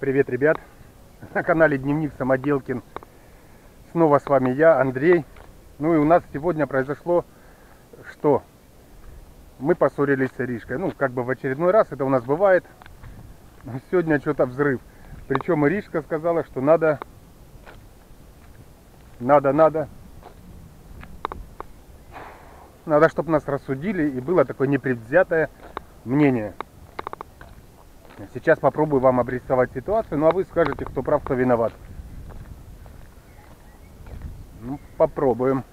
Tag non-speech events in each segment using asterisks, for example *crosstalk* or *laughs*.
Привет, ребят! На канале Дневник Самоделкин. Снова с вами я, Андрей. Ну и у нас сегодня произошло, что мы поссорились с Иришкой. Ну, как бы в очередной раз, это у нас бывает. Но сегодня что-то взрыв. Причем Иришка сказала, что надо, надо, надо, надо, чтобы нас рассудили и было такое непредвзятое мнение. Сейчас попробую вам обрисовать ситуацию, ну а вы скажете, кто прав, кто виноват. Ну, попробуем.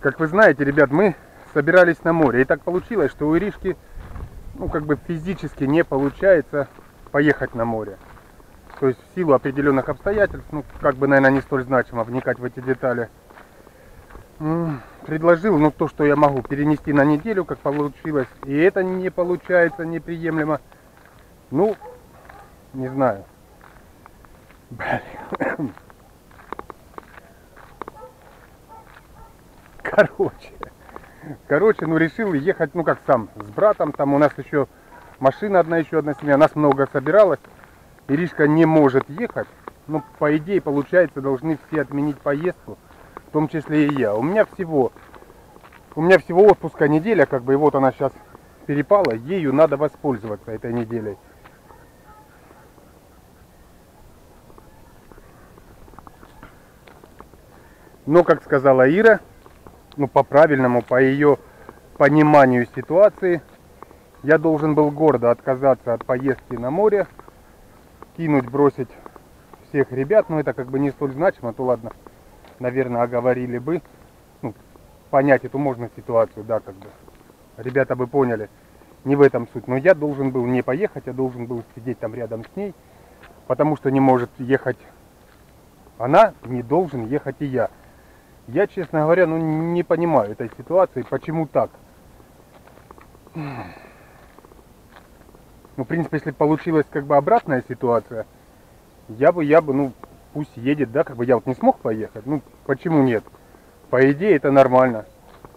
Как вы знаете, ребят, мы собирались на море. И так получилось, что у Иришки, ну, как бы физически не получается поехать на море. То есть в силу определенных обстоятельств, ну, как бы, наверное, не столь значимо вникать в эти детали предложил, ну, то, что я могу перенести на неделю, как получилось. И это не получается неприемлемо. Ну, не знаю. Блин. *laughs* Короче. Короче, ну решил ехать, ну как сам, с братом. Там у нас еще машина одна, еще одна семья. Нас много собиралось. Иришка не может ехать. Ну, по идее, получается, должны все отменить поездку в том числе и я. У меня всего, у меня всего отпуска неделя, как бы, и вот она сейчас перепала, ею надо воспользоваться этой неделей. Но, как сказала Ира, ну, по-правильному, по ее пониманию ситуации, я должен был гордо отказаться от поездки на море, кинуть, бросить всех ребят, но это как бы не столь значимо, то ладно наверное, оговорили бы, ну, понять эту можно ситуацию, да, как бы. Ребята бы поняли, не в этом суть. Но я должен был не поехать, я должен был сидеть там рядом с ней, потому что не может ехать она, не должен ехать и я. Я, честно говоря, ну не понимаю этой ситуации, почему так. Ну, в принципе, если получилась как бы обратная ситуация, я бы, я бы, ну, пусть едет, да, как бы я вот не смог поехать, ну почему нет? По идее это нормально.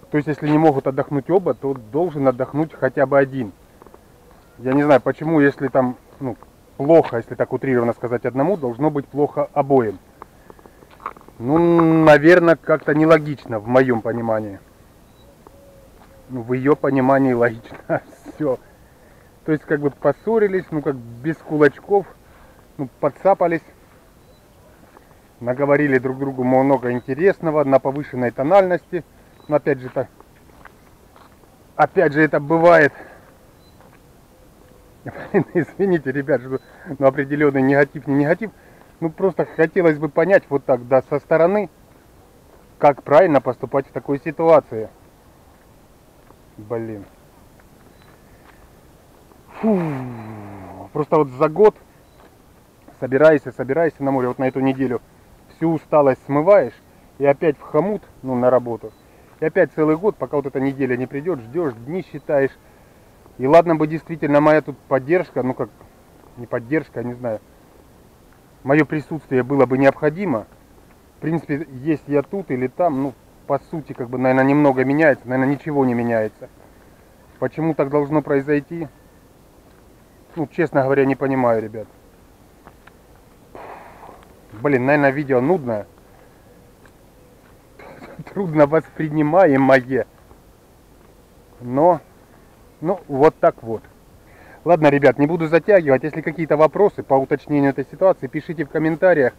То есть если не могут отдохнуть оба, то должен отдохнуть хотя бы один. Я не знаю, почему, если там, ну, плохо, если так утрированно сказать одному, должно быть плохо обоим. Ну, наверное, как-то нелогично в моем понимании. Ну, в ее понимании логично. *laughs* Все. То есть, как бы поссорились, ну, как без кулачков, ну, подцапались наговорили друг другу много интересного на повышенной тональности. Но опять же, это, опять же, это бывает. *laughs* Извините, ребят, что ну, определенный негатив, не негатив. Ну, просто хотелось бы понять вот так, да, со стороны, как правильно поступать в такой ситуации. Блин. Фу. Просто вот за год собирайся, собирайся на море, вот на эту неделю всю усталость смываешь и опять в хомут, ну, на работу. И опять целый год, пока вот эта неделя не придет, ждешь, дни считаешь. И ладно бы действительно моя тут поддержка, ну как, не поддержка, не знаю, мое присутствие было бы необходимо. В принципе, есть я тут или там, ну, по сути, как бы, наверное, немного меняется, наверное, ничего не меняется. Почему так должно произойти? Ну, честно говоря, не понимаю, ребят. Блин, наверное, видео нудное. *laughs* Трудно воспринимаемое. Но, ну, вот так вот. Ладно, ребят, не буду затягивать. Если какие-то вопросы по уточнению этой ситуации, пишите в комментариях.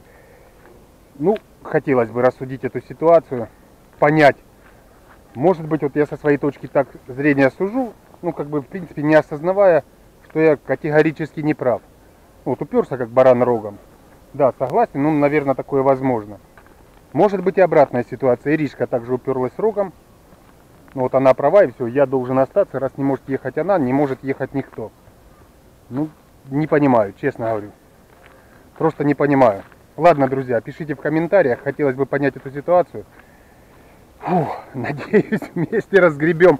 Ну, хотелось бы рассудить эту ситуацию, понять. Может быть, вот я со своей точки так зрения сужу, ну, как бы, в принципе, не осознавая, что я категорически не прав. Вот уперся как баран рогом. Да, согласен, ну, наверное, такое возможно. Может быть и обратная ситуация. Иришка также уперлась рогом. Ну, вот она права, и все, я должен остаться, раз не может ехать она, не может ехать никто. Ну, не понимаю, честно говорю. Просто не понимаю. Ладно, друзья, пишите в комментариях, хотелось бы понять эту ситуацию. Фух, *laughs* надеюсь, вместе разгребем.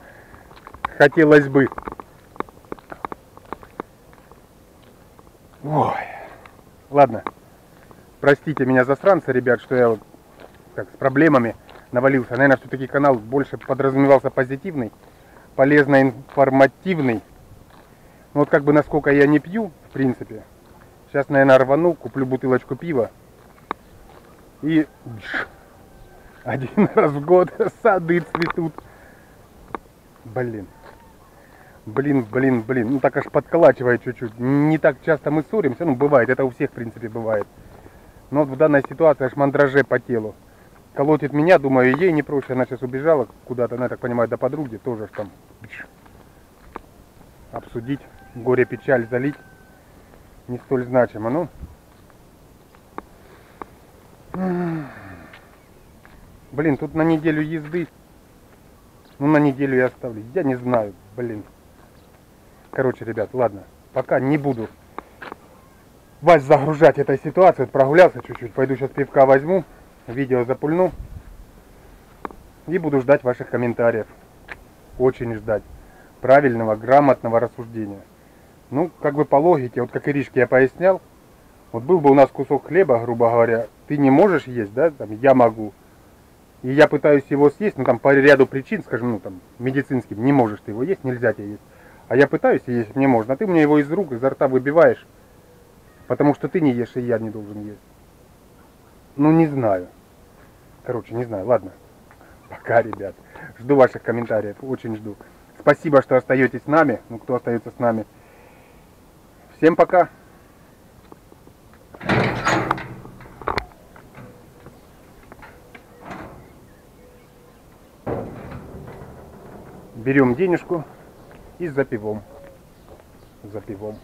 Хотелось бы. Ой. Ладно. Простите меня, засранца, ребят, что я вот как с проблемами навалился. Наверное, все-таки канал больше подразумевался позитивный, полезно информативный. Ну, вот как бы насколько я не пью, в принципе. Сейчас, наверное, рвану, куплю бутылочку пива. И *laughs* один раз в год *laughs* сады цветут. Блин. Блин, блин, блин. Ну так аж подколачивает чуть-чуть. Не так часто мы ссоримся. Ну бывает, это у всех в принципе бывает. Но в данной ситуации аж мандраже по телу. Колотит меня, думаю, ей не проще. Она сейчас убежала куда-то, она, я так понимаю, до подруги. Тоже там обсудить, горе, печаль залить. Не столь значимо. Ну, Блин, тут на неделю езды. Ну, на неделю я оставлю. Я не знаю, блин. Короче, ребят, ладно. Пока не буду вас загружать этой ситуацией. Вот прогулялся чуть-чуть. Пойду сейчас пивка возьму. Видео запульну. И буду ждать ваших комментариев. Очень ждать. Правильного, грамотного рассуждения. Ну, как бы по логике, вот как Иришке я пояснял. Вот был бы у нас кусок хлеба, грубо говоря. Ты не можешь есть, да? Там, я могу и я пытаюсь его съесть, ну там по ряду причин, скажем, ну там медицинским, не можешь ты его есть, нельзя тебе есть. А я пытаюсь есть, мне можно, а ты мне его из рук, изо рта выбиваешь, потому что ты не ешь, и я не должен есть. Ну не знаю. Короче, не знаю, ладно. Пока, ребят. Жду ваших комментариев, очень жду. Спасибо, что остаетесь с нами, ну кто остается с нами. Всем пока. берем денежку и за пивом. За пивом.